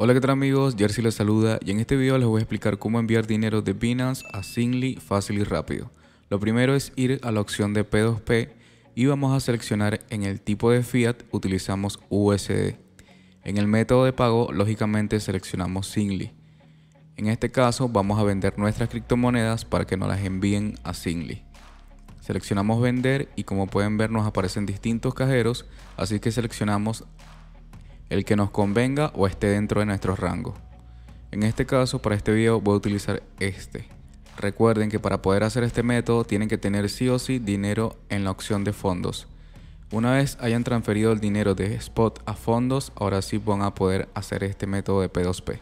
Hola qué tal amigos, Jersey les saluda y en este video les voy a explicar cómo enviar dinero de Binance a Singly fácil y rápido. Lo primero es ir a la opción de P2P y vamos a seleccionar en el tipo de fiat utilizamos USD. En el método de pago lógicamente seleccionamos Singly. En este caso vamos a vender nuestras criptomonedas para que nos las envíen a Singly. Seleccionamos vender y como pueden ver nos aparecen distintos cajeros, así que seleccionamos el que nos convenga o esté dentro de nuestro rango. En este caso, para este video voy a utilizar este. Recuerden que para poder hacer este método tienen que tener sí o sí dinero en la opción de fondos. Una vez hayan transferido el dinero de spot a fondos, ahora sí van a poder hacer este método de P2P.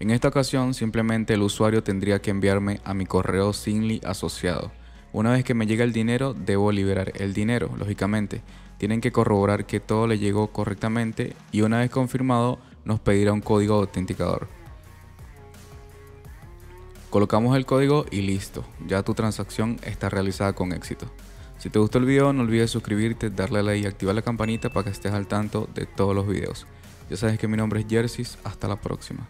En esta ocasión simplemente el usuario tendría que enviarme a mi correo Singly asociado. Una vez que me llega el dinero, debo liberar el dinero, lógicamente. Tienen que corroborar que todo le llegó correctamente y una vez confirmado nos pedirá un código autenticador. Colocamos el código y listo, ya tu transacción está realizada con éxito. Si te gustó el video no olvides suscribirte, darle a like y activar la campanita para que estés al tanto de todos los videos. Ya sabes que mi nombre es Jersis, hasta la próxima.